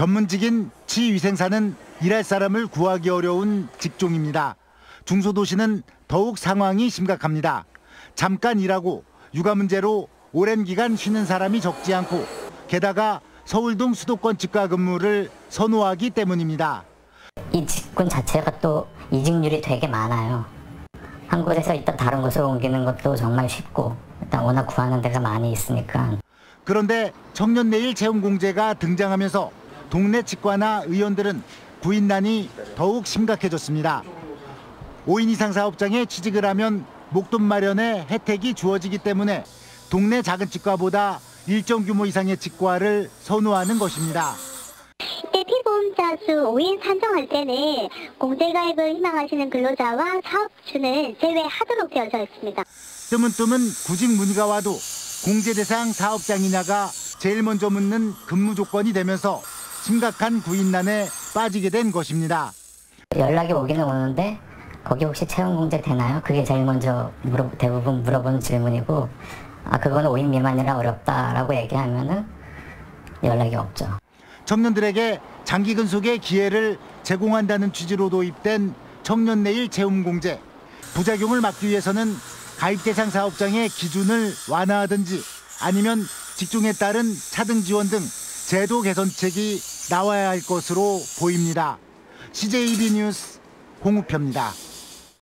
전문직인 치위생사는 일할 사람을 구하기 어려운 직종입니다. 중소도시는 더욱 상황이 심각합니다. 잠깐 일하고 육아 문제로 오랜 기간 쉬는 사람이 적지 않고 게다가 서울동 수도권 치과 근무를 선호하기 때문입니다. 이 직군 자체가 또 이직률이 되게 많아요. 한 곳에서 일단 다른 곳으로 옮기는 것도 정말 쉽고 일단 워낙 구하는 데가 많이 있으니까 그런데 청년 내일 채용 공제가 등장하면서 동네 치과나 의원들은 구인난이 더욱 심각해졌습니다. 5인 이상 사업장에 취직을 하면 목돈 마련에 혜택이 주어지기 때문에 동네 작은 치과보다 일정 규모 이상의 치과를 선호하는 것입니다. 이때 피보험자 수 5인 산정할 때는 공제가입을 희망하시는 근로자와 사업주는 제외하도록 되어져 있습니다. 뜨문뜨문 구직 문의가 와도 공제 대상 사업장이냐가 제일 먼저 묻는 근무 조건이 되면서 심각한 구인난에 빠지게 된 것입니다. 연락이 오기는 오는데 거기 혹시 채용 공제 되나요? 그게 제일 먼저 물어, 대부분 물어보는 질문이고 아 그거는 5인 미만이라 어렵다라고 얘기하면은 연락이 없죠. 청년들에게 장기 근속의 기회를 제공한다는 취지로 도입된 청년 내일 채움 공제. 부작용을 막기 위해서는 가입 대상 사업장의 기준을 완화하든지 아니면 직종에 따른 차등 지원 등 제도 개선책이 나와야 할 것으로 보입니다. CJB 뉴스 홍우표입니다.